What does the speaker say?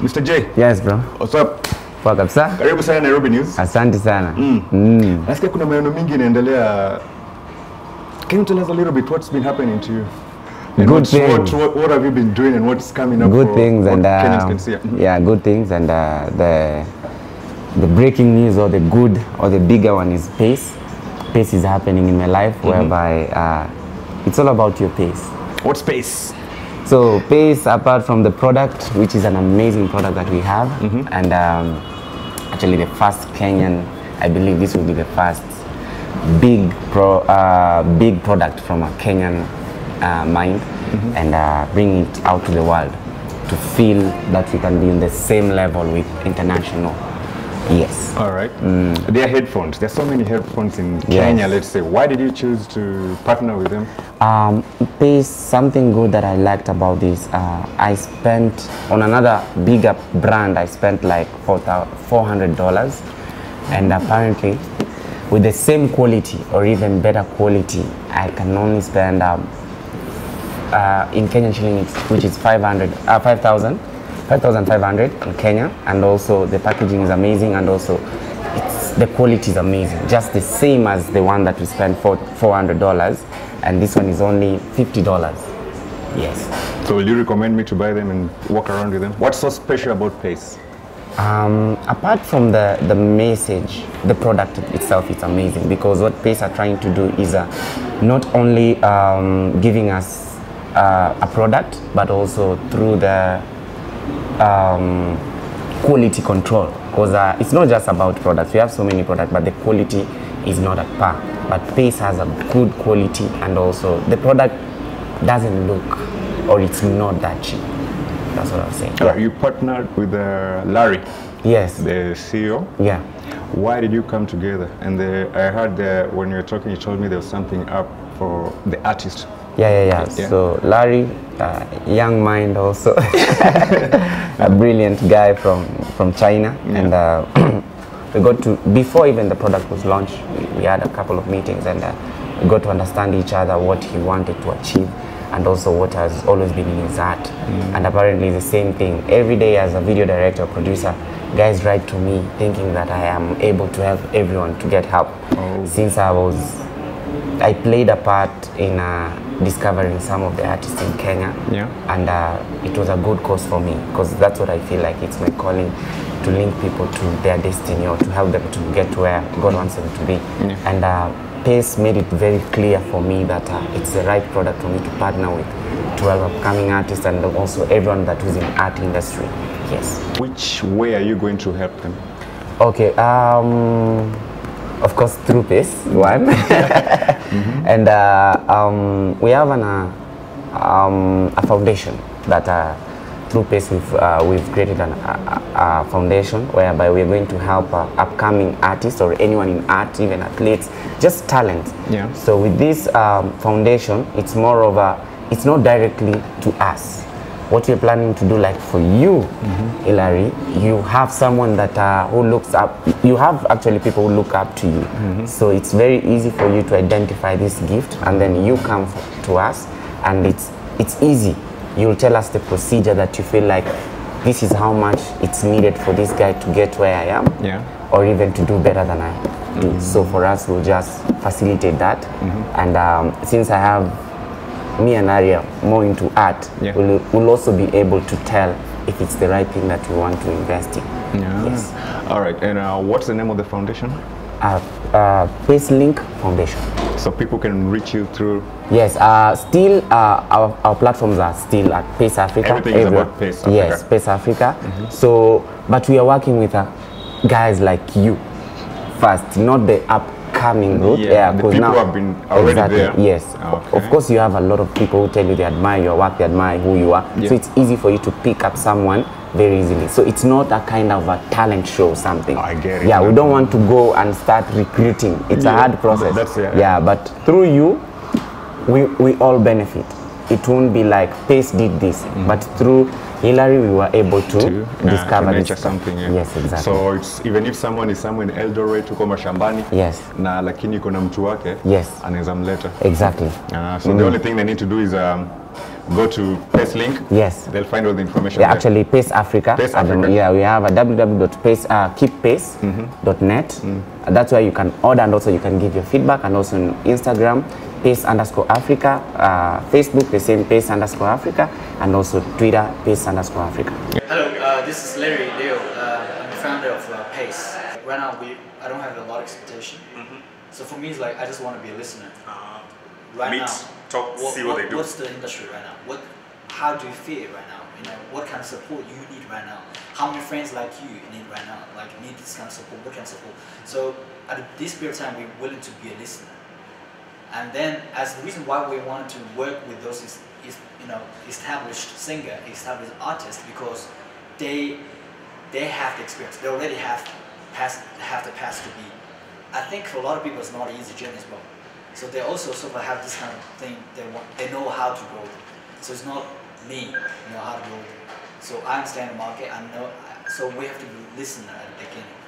Mr. J, Yes bro. what's up? Poa kabisa. Karibu sana Nairobi News. Asante sana. Mm. Nasikia kuna maneno mingi inaendelea. Can you tell us a little bit what's been happening to you? And Good things. What, what, what have you been doing and what's coming up Good for things and Kenyans uh, can see? yeah, good things and uh, the the breaking news or the good or the bigger one is pace. Pace is happening in my life mm -hmm. whereby uh, it's all about your pace. What's space? So Pace, apart from the product, which is an amazing product that we have, and um, actually the first Kenyan, I believe this will be the first big pro, uh, big product from a Kenyan uh, mind, and uh, bring it out to the world to feel that we can be in the same level with international. Yes. All right. They are headphones. There's so many headphones in Yes. Kenya, let's say. Why did you choose to partner with them? Um, there's something good that I liked about this. Uh, I spent on another bigger brand. I spent like four hundred dollars, and apparently, with the same quality or even better quality, I can only spend um, uh, in Kenyan shillings, which is 500, uh, 5,000, 5,500 in Kenya, and also the packaging is amazing, and also it's, the quality is amazing, just the same as the one that we spent for $400, and this one is only $50. Yes. So will you recommend me to buy them and walk around with them? What's so special about Pace? Um, apart from the, the message, the product itself is amazing because what Pace are trying to do is uh, not only um, giving us uh, a product, but also through the um, quality control. Because uh, it's not just about products. We have so many products, but the quality is not at par. But Pace has a good quality, and also the product doesn't look or it's not that cheap. That's what I'm saying. Uh, you partnered with uh, Larry, Yes. the CEO. Yeah. Why did you come together? And the, I heard that when you were talking, you told me there was something up for the artist. Yeah, yeah, yeah. Yeah. So Larry, uh, young mind also, a brilliant guy from from China, and uh, we got to before even the product was launched, we, we had a couple of meetings, and uh, we got to understand each other what he wanted to achieve, and also what has always been in his heart. And apparently the same thing. Every day as a video director producer, guys write to me thinking that I am able to help everyone to get help. Since I was I played a part in uh, discovering some of the artists in Kenya. Yeah. And uh, it was a good cause for me because that's what I feel like it's my calling to link people to their destiny or to help them to get to where God wants them to be. And uh, Pace made it very clear for me that uh, it's the right product for me to partner with to help upcoming artists and also everyone that is in art industry. Yes. Which way are you going to help them? Okay. Um, of course, through Pace, one. mm -hmm. And uh, um, we have an, uh, um, a foundation that uh, through Pace we've, uh, we've created an, a, a a foundation whereby we're going to help uh, upcoming artists or anyone in art, even athletes, just talent. Yeah. So with this um, foundation, it's more of a, it's not directly to us. What we're planning to do, like for you, Hilary, you have someone that uh, who looks up. You have actually people who look up to you. So it's very easy for you to identify this gift, and then you come f- to us, and it's it's easy. You'll tell us the procedure that you feel like this is how much it's needed for this guy to get where I am Yeah. or even to do better than I do. So for us, we'll just facilitate that. And um, since I have me and Aria more into art, Yeah. we'll, we'll also be able to tell if it's the right thing that we want to invest in. Yeah. Yes. All right. And uh, what's the name of the foundation? Uh, uh, Pace Link Foundation. So people can reach you through. Yes, uh, still uh, our, our platforms are still at Pace Africa. Everything is about Pace Africa. Yes, Pace Africa. So, but we are working with uh, guys like you first, not the upcoming route. Yeah, the 'cause people who have been already exactly, there. Yes, ah, Okay. of course you have a lot of people who tell you they admire your work, they admire who you are. Yeah. So it's easy for you to pick up someone very easily. So it's not a kind of a talent show or something. I get it. Yeah, we don't want to go and start recruiting. It's a hard process. that's- yeah. yeah, but through you, we, we all benefit. It won't be like Pace did this, mm-hmm. but through Hillary, we were able to, to, uh, discover to this something. Yeah. Yes, exactly. So it's even if someone is somewhere in Eldoret tuko mashambani Yes. na lakini kuna mtu wake Yes. anaweza mleta. exactly. Uh, so mm. the only thing they need to do is um, go to Pace Link. Yes. They'll find all the information. Yeah, there. actually, Pace Africa. Pace Africa. the- yeah, we have a www.pace, uh, keeppace.net. -hmm. That's where you can order and also you can give your feedback and also on Instagram, Pace underscore Africa, uh, Facebook, the same Pace underscore Africa, and also Twitter, Pace underscore Africa. Hello, uh, this is Larry Leo. Uh, I'm the founder of uh, Pace. Right now, we I don't have a lot of expectation. So for me, it's like I just want to be a listener. Uh, Right meet, now, talk, what, see what, they do. What's the industry right now? What, how do you feel right now? You know, what kind of support you need right now? How many friends like you need right now? Like need this kind of support? What kind of support? So at this period of time, we're willing to be a listener. And then, as the reason why we wanted to work with those is, is you know established singer, established artists, because they they have the experience. They already have past have the past to be. I think for a lot of people, it's not an easy journey as well. So they also sort of have this kind of thing. They want they know how to grow. So it's not me you know how to grow. So I understand the market. I know. So we have to listen at the beginning.